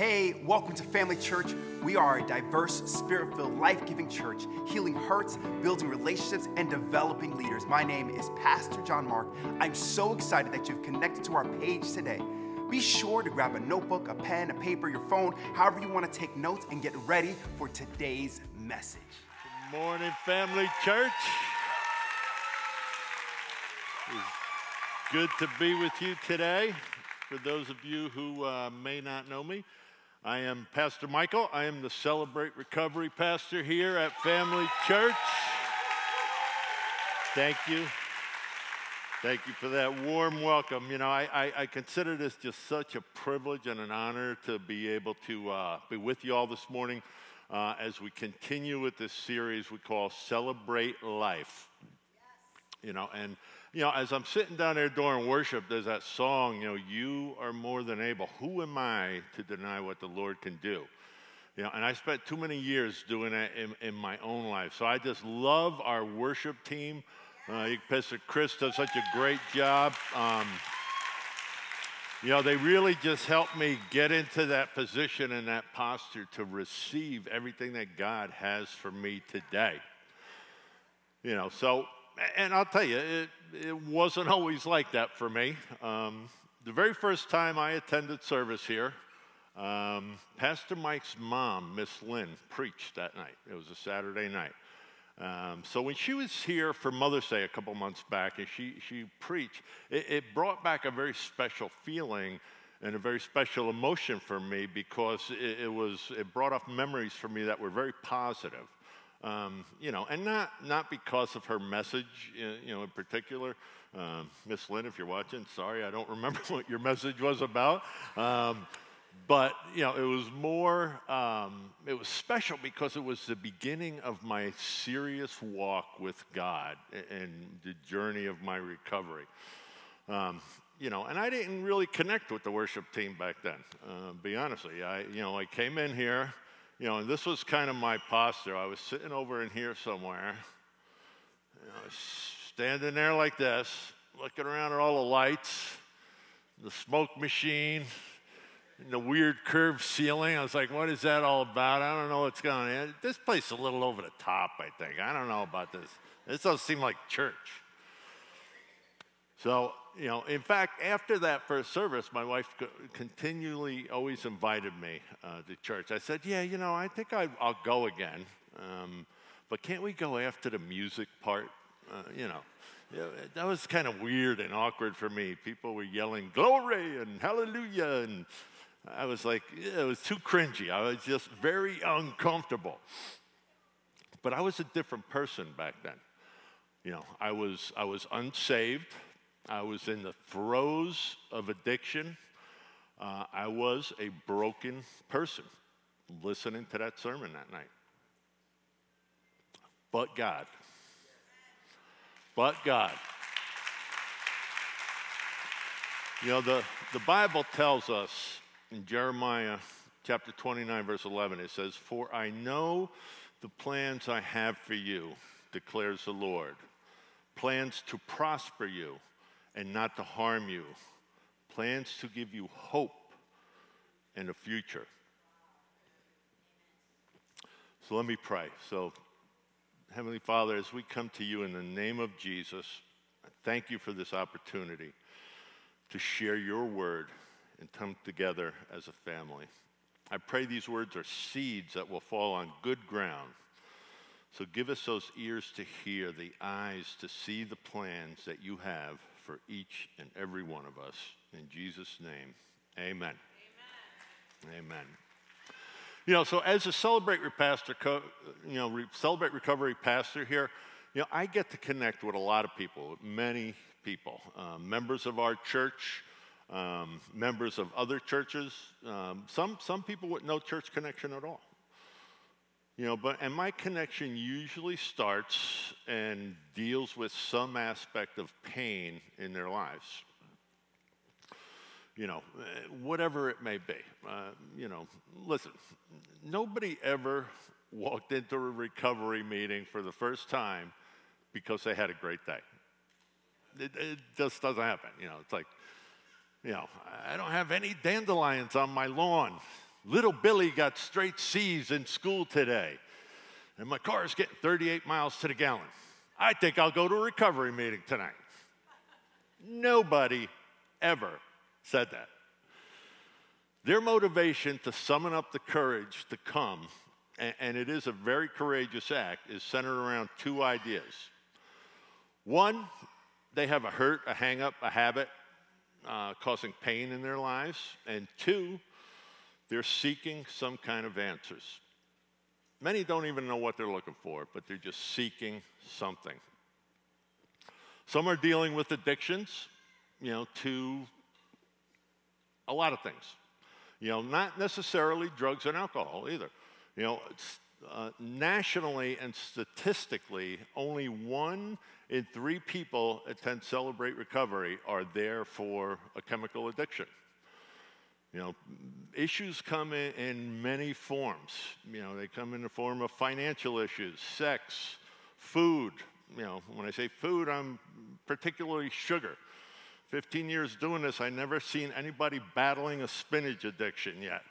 Hey, welcome to Family Church. We are a diverse, spirit filled, life giving church, healing hurts, building relationships, and developing leaders. My name is Pastor John Mark. I'm so excited that you've connected to our page today. Be sure to grab a notebook, a pen, a paper, your phone, however you want to take notes, and get ready for today's message. Good morning, Family Church. Good to be with you today. For those of you who uh, may not know me, I am Pastor Michael. I am the Celebrate Recovery pastor here at Family Church. Thank you. Thank you for that warm welcome. You know, I, I, I consider this just such a privilege and an honor to be able to uh, be with you all this morning uh, as we continue with this series we call Celebrate Life. You know, and you know, as I'm sitting down there during worship, there's that song, you know, you are more than able. Who am I to deny what the Lord can do? You know, and I spent too many years doing that in, in my own life. So I just love our worship team. Uh, Pastor Chris does such a great job. Um, you know, they really just helped me get into that position and that posture to receive everything that God has for me today. You know, so and I'll tell you, it, it wasn't always like that for me. Um, the very first time I attended service here, um, Pastor Mike's mom, Miss Lynn, preached that night. It was a Saturday night. Um, so when she was here for Mother's Day a couple months back and she, she preached, it, it brought back a very special feeling and a very special emotion for me because it, it, was, it brought up memories for me that were very positive. Um, you know, and not, not because of her message, you know, in particular. Um, Miss Lynn, if you're watching, sorry, I don't remember what your message was about. Um, but, you know, it was more, um, it was special because it was the beginning of my serious walk with God and the journey of my recovery. Um, you know, and I didn't really connect with the worship team back then, uh, be honest with you. I, you know, I came in here, you know, and this was kind of my posture. I was sitting over in here somewhere, standing there like this, looking around at all the lights, the smoke machine, and the weird curved ceiling. I was like, what is that all about? I don't know what's going on. This place is a little over the top, I think. I don't know about this. This doesn't seem like church. So you know, in fact, after that first service, my wife continually always invited me uh, to church. I said, Yeah, you know, I think I, will go again. Um, but can't we go after the music part? Uh, you know, yeah, that was kind of weird and awkward for me. People were yelling glory and hallelujah. And I was like, yeah, it was too cringy. I was just very uncomfortable. But I was a different person back then. You know, I was, I was unsaved. I was in the throes of addiction. Uh, I was a broken person listening to that sermon that night. But God. But God. You know, the, the Bible tells us in Jeremiah chapter 29, verse 11, it says, For I know the plans I have for you, declares the Lord plans to prosper you and not to harm you, plans to give you hope and a future. So let me pray. So, Heavenly Father, as we come to you in the name of Jesus, thank you for this opportunity to share your word and come together as a family. I pray these words are seeds that will fall on good ground. So give us those ears to hear, the eyes to see the plans that you have for each and every one of us. In Jesus' name, amen. Amen. amen. You know, so as a Celebrate Pastor, you know, Celebrate Recovery pastor here, you know, I get to connect with a lot of people, many people, uh, members of our church, um, members of other churches, um, some, some people with no church connection at all. You know, but and my connection usually starts and deals with some aspect of pain in their lives. You know, whatever it may be. Uh, you know, listen, nobody ever walked into a recovery meeting for the first time because they had a great day. It, it just doesn't happen. You know, it's like, you know, I don't have any dandelions on my lawn. Little Billy got straight C's in school today, and my car is getting 38 miles to the gallon. I think I'll go to a recovery meeting tonight. Nobody ever said that. Their motivation to summon up the courage to come, and, it is a very courageous act, is centered around two ideas. One, they have a hurt, a hang up, a habit uh, causing pain in their lives. And two, they're seeking some kind of answers. Many don't even know what they're looking for, but they're just seeking something. Some are dealing with addictions, you know, to a lot of things. You know, not necessarily drugs and alcohol either. You know, uh, nationally and statistically, only one in three people attend Celebrate Recovery are there for a chemical addiction. You know, issues come in, in many forms. You know, they come in the form of financial issues, sex, food. You know, when I say food, I'm particularly sugar. 15 years doing this, I never seen anybody battling a spinach addiction yet.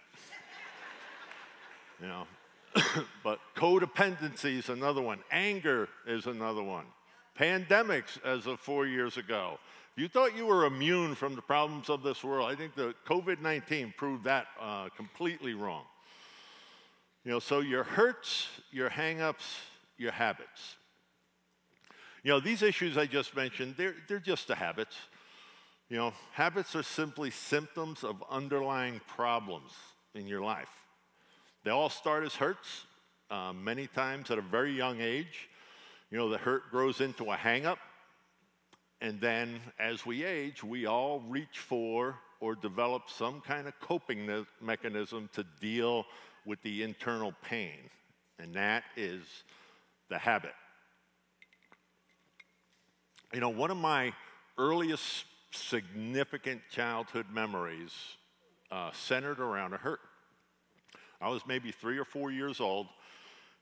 you know, but codependency is another one. Anger is another one. Pandemics, as of four years ago. You thought you were immune from the problems of this world. I think the COVID 19 proved that uh, completely wrong. You know, so your hurts, your hangups, your habits. You know, these issues I just mentioned, they're, they're just the habits. You know, habits are simply symptoms of underlying problems in your life. They all start as hurts, uh, many times at a very young age. You know, the hurt grows into a hangup, and then as we age, we all reach for or develop some kind of coping mechanism to deal with the internal pain, and that is the habit. You know, one of my earliest significant childhood memories uh, centered around a hurt. I was maybe three or four years old,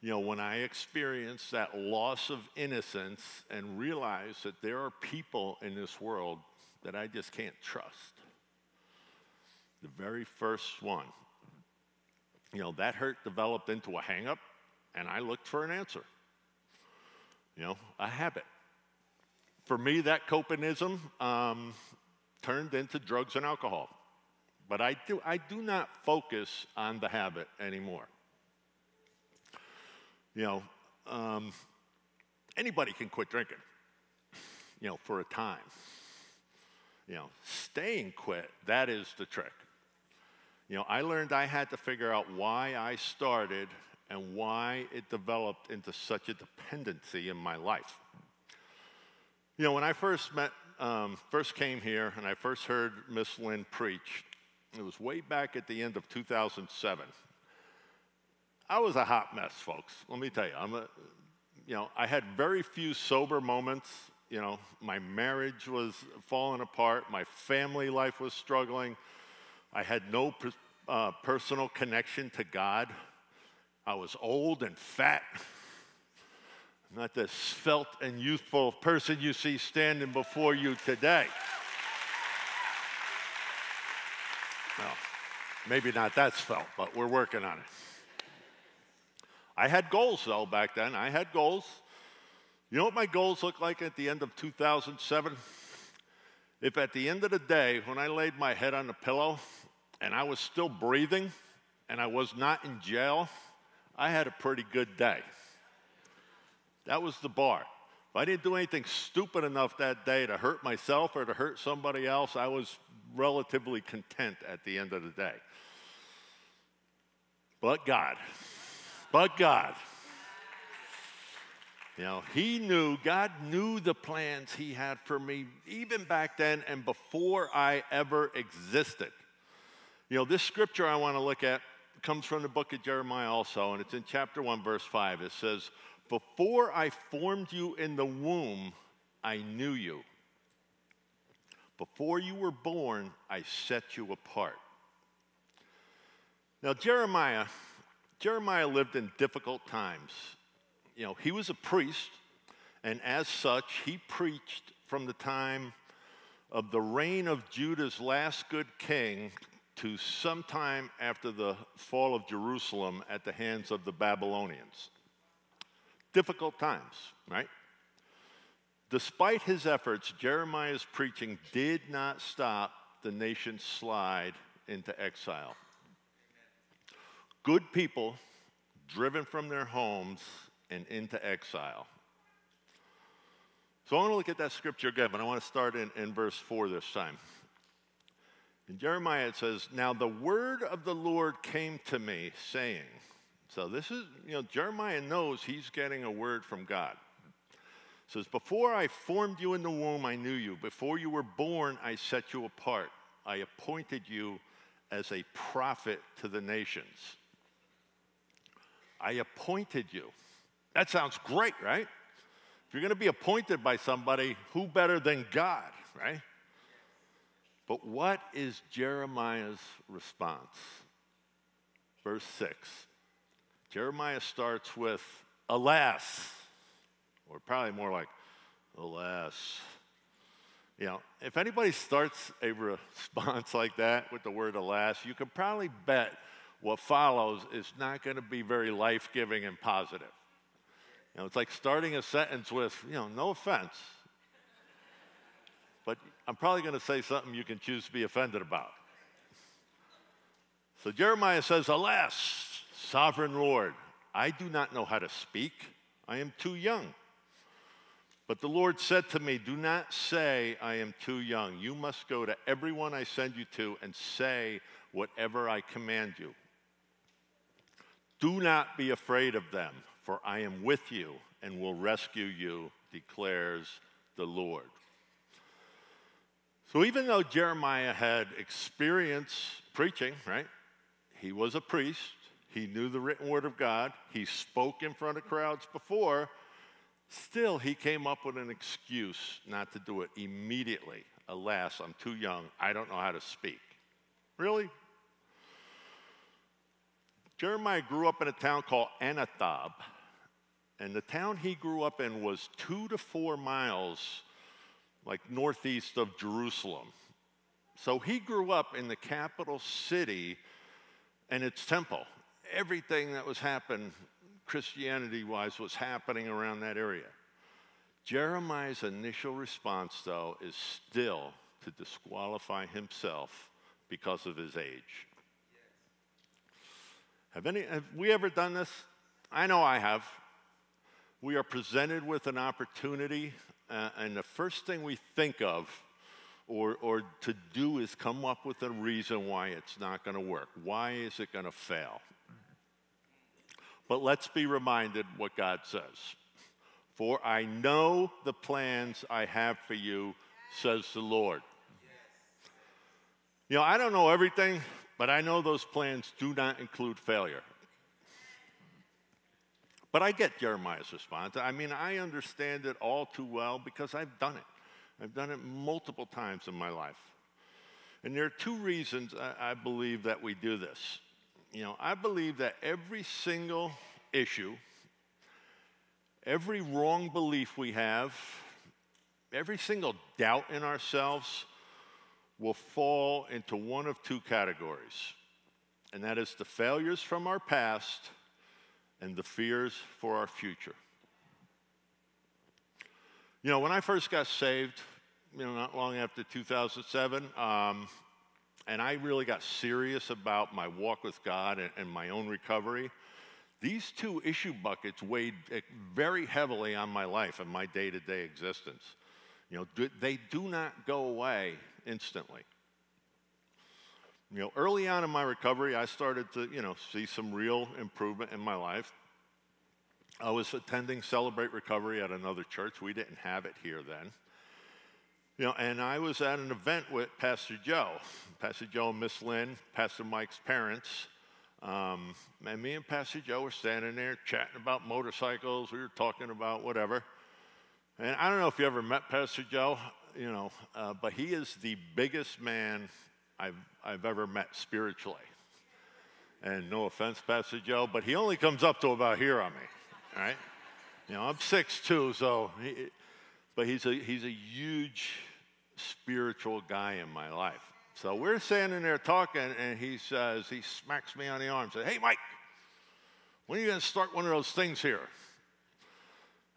you know, when I experienced that loss of innocence and realized that there are people in this world that I just can't trust. The very first one, you know, that hurt developed into a hangup, and I looked for an answer. You know, a habit for me, that copinism um, turned into drugs and alcohol. But I do, I do not focus on the habit anymore. You know, um, anybody can quit drinking, you know, for a time. You know, staying quit, that is the trick. You know, I learned I had to figure out why I started and why it developed into such a dependency in my life. You know, when I first met, um, first came here and I first heard Miss Lynn preach, it was way back at the end of 2007. I was a hot mess, folks. Let me tell you, I'm a, you know, I had very few sober moments. You know, my marriage was falling apart. My family life was struggling. I had no uh, personal connection to God. I was old and fat not the svelte and youthful person you see standing before you today. Well, maybe not that svelte, but we're working on it. I had goals though back then. I had goals. You know what my goals looked like at the end of 2007? If at the end of the day, when I laid my head on the pillow and I was still breathing and I was not in jail, I had a pretty good day. That was the bar. If I didn't do anything stupid enough that day to hurt myself or to hurt somebody else, I was relatively content at the end of the day. But God, but God, you know, He knew, God knew the plans He had for me even back then and before I ever existed. You know, this scripture I want to look at comes from the book of Jeremiah also, and it's in chapter 1, verse 5. It says, before I formed you in the womb, I knew you. Before you were born, I set you apart. Now, Jeremiah, Jeremiah lived in difficult times. You know, he was a priest, and as such, he preached from the time of the reign of Judah's last good king, to sometime after the fall of Jerusalem at the hands of the Babylonians. Difficult times, right? Despite his efforts, Jeremiah's preaching did not stop the nation's slide into exile. Good people driven from their homes and into exile. So I want to look at that scripture again, but I want to start in, in verse 4 this time. In Jeremiah, it says, Now the word of the Lord came to me, saying, So this is, you know, Jeremiah knows he's getting a word from God. It says, Before I formed you in the womb, I knew you. Before you were born, I set you apart. I appointed you as a prophet to the nations. I appointed you. That sounds great, right? If you're going to be appointed by somebody, who better than God, right? But what is Jeremiah's response? Verse 6. Jeremiah starts with, Alas, or probably more like, Alas. You know, if anybody starts a response like that with the word alas, you can probably bet what follows is not going to be very life giving and positive. You know, it's like starting a sentence with, you know, no offense, but I'm probably going to say something you can choose to be offended about. So Jeremiah says, Alas, sovereign Lord, I do not know how to speak. I am too young. But the Lord said to me, Do not say, I am too young. You must go to everyone I send you to and say whatever I command you. Do not be afraid of them, for I am with you and will rescue you, declares the Lord. So even though Jeremiah had experience preaching, right? He was a priest, he knew the written word of God, he spoke in front of crowds before, still he came up with an excuse not to do it immediately. Alas, I'm too young, I don't know how to speak. Really? Jeremiah grew up in a town called Anathoth, and the town he grew up in was two to four miles, like northeast of Jerusalem. So he grew up in the capital city and its temple. Everything that was happening, Christianity wise, was happening around that area. Jeremiah's initial response, though, is still to disqualify himself because of his age. Have, any, have we ever done this? I know I have. We are presented with an opportunity, uh, and the first thing we think of or, or to do is come up with a reason why it's not going to work. Why is it going to fail? But let's be reminded what God says. For I know the plans I have for you, says the Lord. You know, I don't know everything, but I know those plans do not include failure. But I get Jeremiah's response. I mean, I understand it all too well because I've done it. I've done it multiple times in my life. And there are two reasons I, I believe that we do this. You know, I believe that every single issue, every wrong belief we have, every single doubt in ourselves, will fall into one of two categories, and that is the failures from our past and the fears for our future. You know, when I first got saved, you know, not long after 2007, um, and I really got serious about my walk with God and, and my own recovery, these two issue buckets weighed eh, very heavily on my life and my day to day existence. You know, they do not go away instantly. You know, early on in my recovery, I started to, you know, see some real improvement in my life. I was attending Celebrate Recovery at another church. We didn't have it here then. You know, and I was at an event with Pastor Joe, Pastor Joe and Miss Lynn, Pastor Mike's parents. Um, and me and Pastor Joe were standing there chatting about motorcycles. We were talking about whatever. And I don't know if you ever met Pastor Joe, you know, uh, but he is the biggest man I've, I've ever met spiritually. And no offense, Pastor Joe, but he only comes up to about here on me, right? You know, I'm 6'2", so, he, but he's a, he's a huge spiritual guy in my life. So we're standing there talking, and he says, he smacks me on the arm, says, Hey, Mike, when are you going to start one of those things here?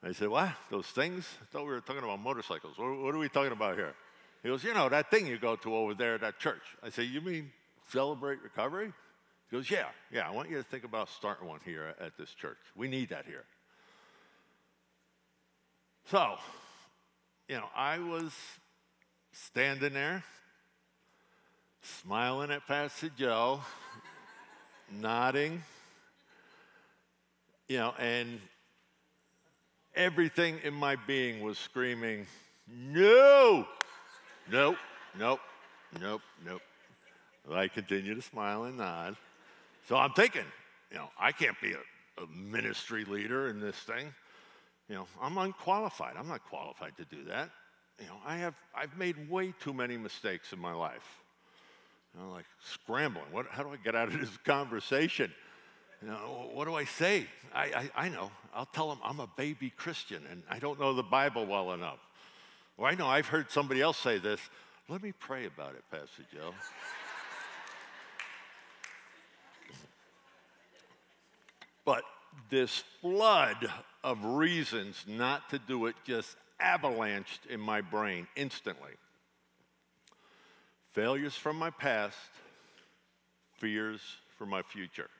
I said, What? Those things? I thought we were talking about motorcycles. What, are we talking about here? He goes, You know, that thing you go to over there at that church. I said, You mean celebrate recovery? He goes, Yeah, yeah, I want you to think about starting one here at this church. We need that here. So, you know, I was standing there, smiling at Pastor Joe, nodding, you know, and everything in my being was screaming, No! Nope, nope, nope, nope. I continue to smile and nod. So I'm thinking, you know, I can't be a, a ministry leader in this thing. You know, I'm unqualified. I'm not qualified to do that. You know, I have, I've made way too many mistakes in my life. I'm like scrambling. What, how do I get out of this conversation? You know, what do I say? I, I, I know. I'll tell them I'm a baby Christian and I don't know the Bible well enough. Or I know I've heard somebody else say this. Let me pray about it, Pastor Joe. but this flood of reasons not to do it just avalanched in my brain instantly. Failures from my past, fears for my future.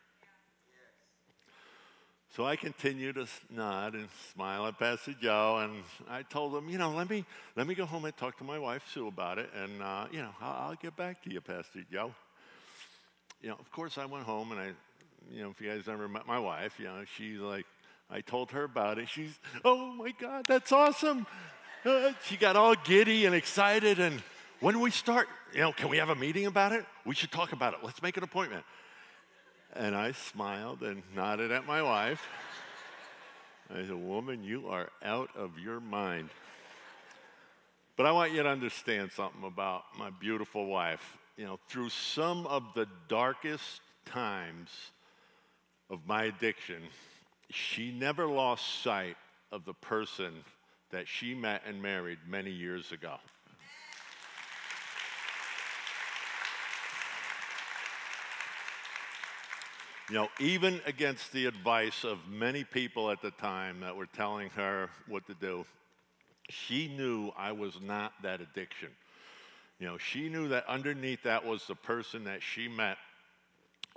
So I continued to nod and smile at Pastor Joe, and I told him, you know, let me let me go home and talk to my wife Sue about it, and uh, you know, I'll, I'll, get back to you, Pastor Joe. You know, of course, I went home and I, you know, if you guys ever met my wife, you know, she's like, I told her about it. She's, oh my God, that's awesome. Uh, she got all giddy and excited, and when do we start, you know, can we have a meeting about it? We should talk about it. Let's make an appointment. And I smiled and nodded at my wife. I said, Woman, you are out of your mind. But I want you to understand something about my beautiful wife. You know, through some of the darkest times of my addiction, she never lost sight of the person that she met and married many years ago. You know, even against the advice of many people at the time that were telling her what to do, she knew I was not that addiction. You know, she knew that underneath that was the person that she met,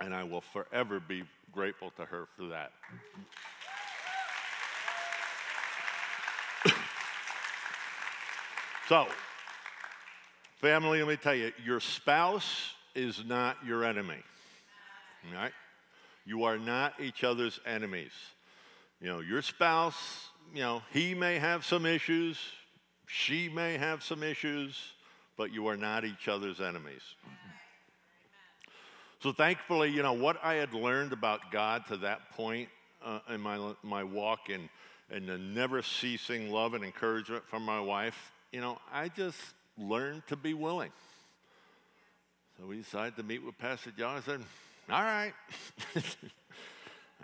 and I will forever be grateful to her for that. so, family, let me tell you, your spouse is not your enemy. All right? You are not each other's enemies. You know, your spouse, you know, he may have some issues, she may have some issues, but you are not each other's enemies. So thankfully, you know, what I had learned about God to that point uh, in my, my walk and, and the never ceasing love and encouragement from my wife, you know, I just learned to be willing. So we decided to meet with Pastor John. I said, all right.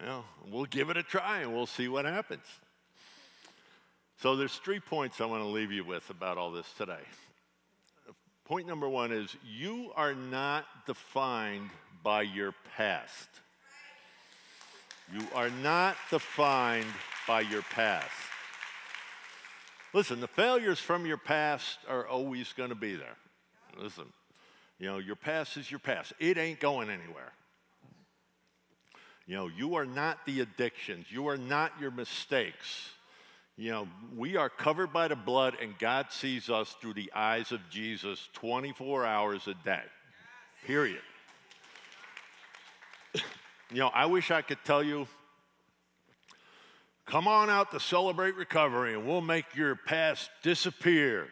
well, we'll give it a try and we'll see what happens. So there's three points I want to leave you with about all this today. Point number one is you are not defined by your past. You are not defined by your past. Listen, the failures from your past are always going to be there. Listen, you know, your past is your past. It ain't going anywhere. You know, you are not the addictions, you are not your mistakes. You know, we are covered by the blood, and God sees us through the eyes of Jesus 24 hours a day. Period. you know, I wish I could tell you, come on out to celebrate recovery and we'll make your past disappear.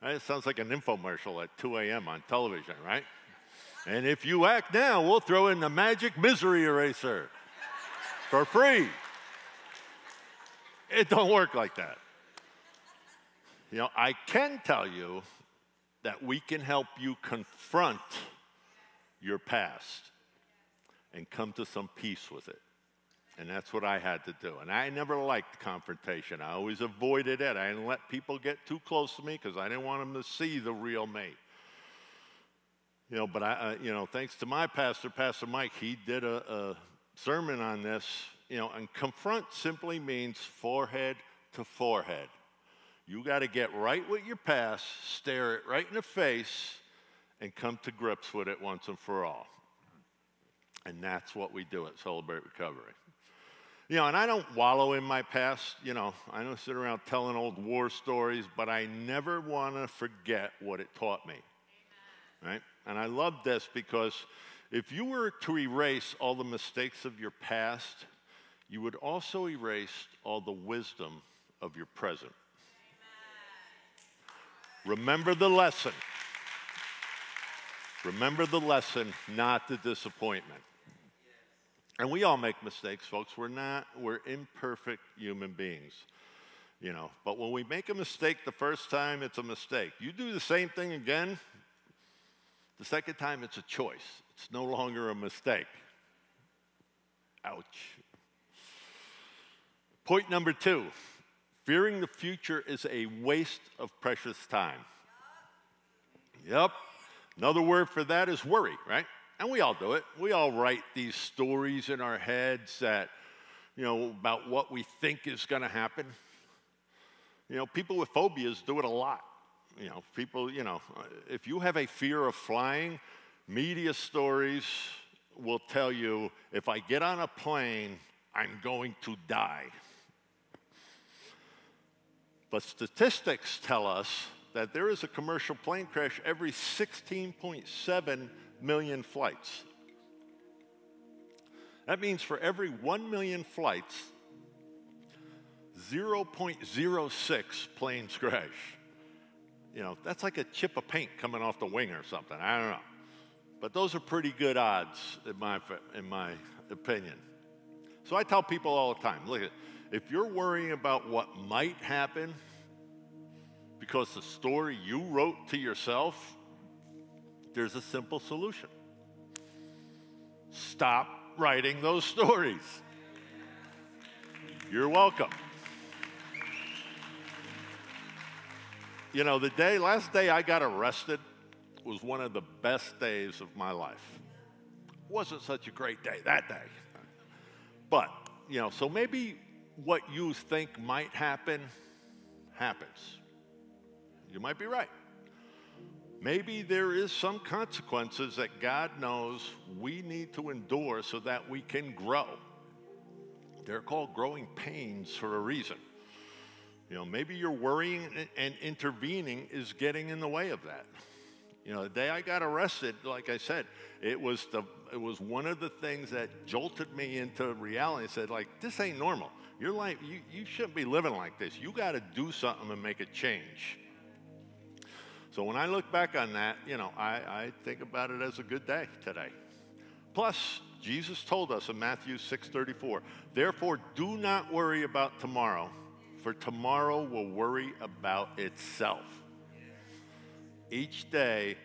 That sounds like an infomercial at 2 a.m. on television, right? And if you act now, we'll throw in the magic misery eraser for free. It don't work like that. You know, I can tell you that we can help you confront your past and come to some peace with it. And that's what I had to do. And I never liked confrontation. I always avoided it. I didn't let people get too close to me because I didn't want them to see the real me. You know, but I, uh, you know, thanks to my pastor, Pastor Mike, he did a, a sermon on this. You know, and confront simply means forehead to forehead. You got to get right with your past, stare it right in the face, and come to grips with it once and for all. And that's what we do at Celebrate Recovery. You know, and I don't wallow in my past. You know, I don't sit around telling old war stories, but I never want to forget what it taught me. Right? And I love this because if you were to erase all the mistakes of your past, you would also erase all the wisdom of your present. Remember the lesson. Remember the lesson, not the disappointment. And we all make mistakes, folks. We're not, we're imperfect human beings, you know. But when we make a mistake the first time, it's a mistake. You do the same thing again, the second time, it's a choice. It's no longer a mistake. Ouch. Point number two fearing the future is a waste of precious time. Yep. Another word for that is worry, right? And we all do it. We all write these stories in our heads that, you know, about what we think is going to happen. You know, people with phobias do it a lot. You know, people, you know, if you have a fear of flying, media stories will tell you if I get on a plane, I'm going to die. But statistics tell us that there is a commercial plane crash every 16.7 million flights. That means for every 1 million flights, 0.06 planes crash. You know, that's like a chip of paint coming off the wing or something. I don't know. But those are pretty good odds, in my, in my opinion. So I tell people all the time look, if you're worrying about what might happen because the story you wrote to yourself there's a simple solution stop writing those stories. You're welcome. You know, the day, last day I got arrested was one of the best days of my life. Wasn't such a great day that day. But, you know, so maybe what you think might happen happens. You might be right. Maybe there is some consequences that God knows we need to endure so that we can grow. They're called growing pains for a reason. You know, maybe your worrying and intervening is getting in the way of that. You know, the day I got arrested, like I said, it was the it was one of the things that jolted me into reality. I said, like, this ain't normal. Your life, you, you shouldn't be living like this. You got to do something and make a change. So when I look back on that, you know, I, I think about it as a good day today. Plus, Jesus told us in Matthew 6:34, "Therefore do not worry about tomorrow, for tomorrow will worry about itself." Each day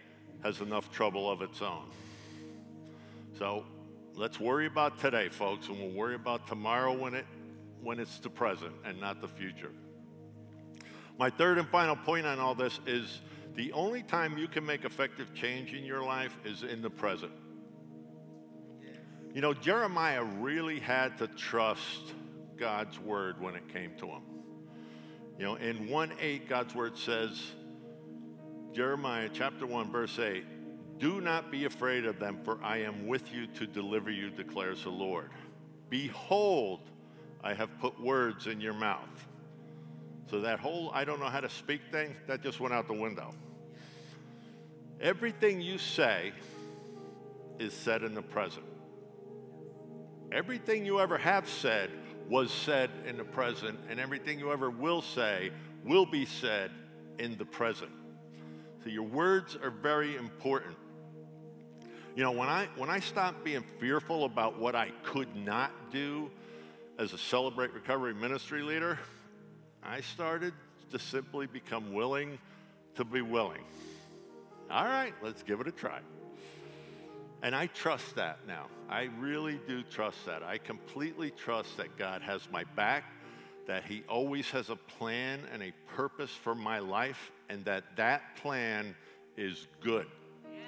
has enough trouble of its own. So, let's worry about today, folks, and we'll worry about tomorrow when it when it's the present and not the future. My third and final point on all this is the only time you can make effective change in your life is in the present. You know, Jeremiah really had to trust God's word when it came to him. You know, in 1 8, God's word says, Jeremiah chapter 1, verse 8, do not be afraid of them, for I am with you to deliver you, declares the Lord. Behold, I have put words in your mouth. So that whole I don't know how to speak thing, that just went out the window. Everything you say is said in the present. Everything you ever have said was said in the present, and everything you ever will say will be said in the present. So your words are very important. You know, when I when I stopped being fearful about what I could not do as a Celebrate Recovery ministry leader, I started to simply become willing to be willing. All right, let's give it a try. And I trust that now. I really do trust that. I completely trust that God has my back, that He always has a plan and a purpose for my life, and that that plan is good. Yeah.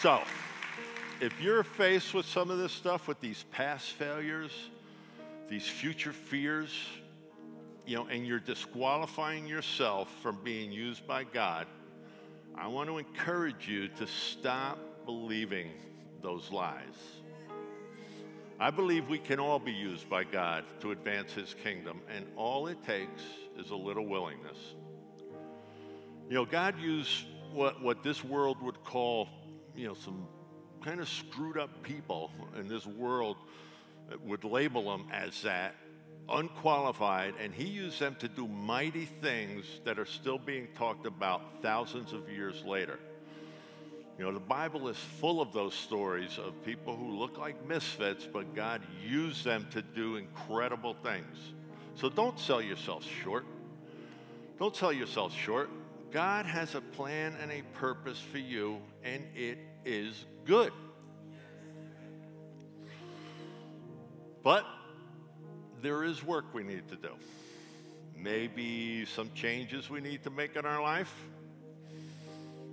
So, if you're faced with some of this stuff, with these past failures, these future fears, you know, and you're disqualifying yourself from being used by God, I want to encourage you to stop believing those lies. I believe we can all be used by God to advance His kingdom, and all it takes is a little willingness. You know, God used what, what this world would call, you know, some kind of screwed up people in this world uh, would label them as that, unqualified, and He used them to do mighty things that are still being talked about thousands of years later. You know, the Bible is full of those stories of people who look like misfits, but God used them to do incredible things. So don't sell yourself short. Don't sell yourself short. God has a plan and a purpose for you, and it is good. But there is work we need to do. Maybe some changes we need to make in our life.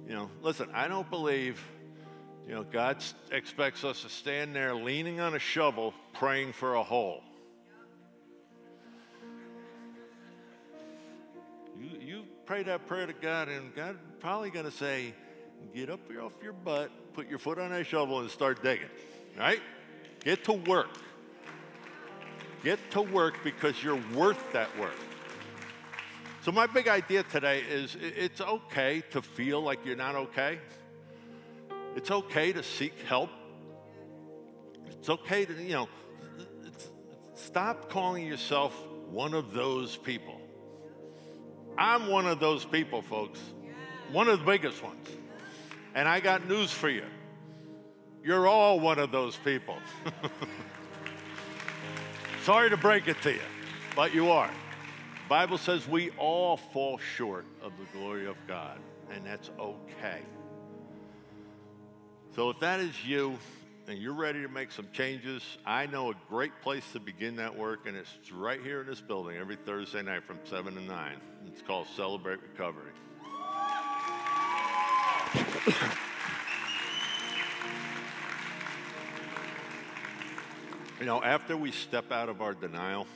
You know, listen, I don't believe, you know, God expects us to stand there leaning on a shovel praying for a hole. You, you pray that prayer to God, and God probably going to say, get up off your butt, put your foot on that shovel, and start digging, right? Get to work. Get to work because you're worth that work. So, my big idea today is it's okay to feel like you're not okay. It's okay to seek help. It's okay to, you know, stop calling yourself one of those people. I'm one of those people, folks. One of the biggest ones. And I got news for you. You're all one of those people. Sorry to break it to you, but you are. Bible says we all fall short of the glory of God, and that's okay. So if that is you and you're ready to make some changes, I know a great place to begin that work, and it's right here in this building every Thursday night from 7 to 9. It's called Celebrate Recovery. You know, after we step out of our denial,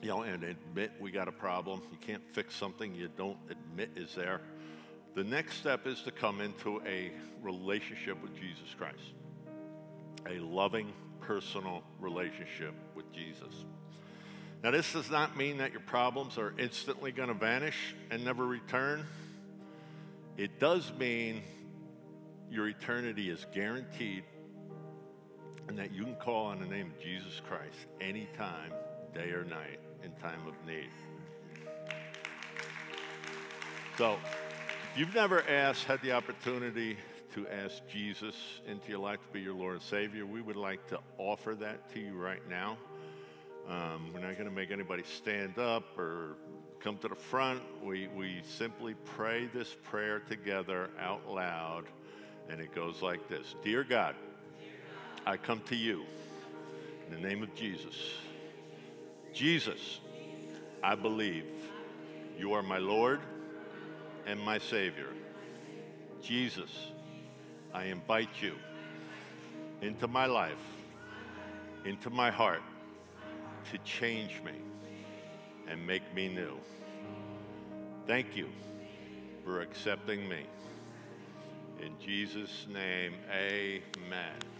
you know, and admit we got a problem. You can't fix something you don't admit is there. The next step is to come into a relationship with Jesus Christ, a loving, personal relationship with Jesus. Now, this does not mean that your problems are instantly going to vanish and never return. It does mean your eternity is guaranteed and that you can call on the name of Jesus Christ anytime, day or night in time of need. So, if you've never asked, had the opportunity to ask Jesus into your life to be your Lord and Savior, we would like to offer that to you right now. Um, we're not going to make anybody stand up or come to the front. We, we simply pray this prayer together out loud, and it goes like this Dear God, I come to you in the name of Jesus. Jesus, I believe you are my Lord and my Savior. Jesus, I invite you into my life, into my heart, to change me and make me new. Thank you for accepting me. In Jesus' name, amen.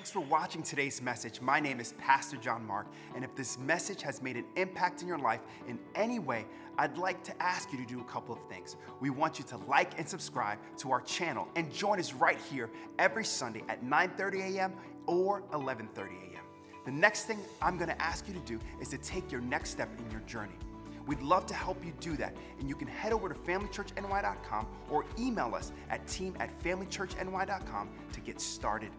Thanks for watching today's message. My name is Pastor John Mark, and if this message has made an impact in your life in any way, I'd like to ask you to do a couple of things. We want you to like and subscribe to our channel and join us right here every Sunday at 9:30 a.m. or 11:30 a.m. The next thing I'm going to ask you to do is to take your next step in your journey. We'd love to help you do that, and you can head over to familychurchny.com or email us at team at familychurchny.com to get started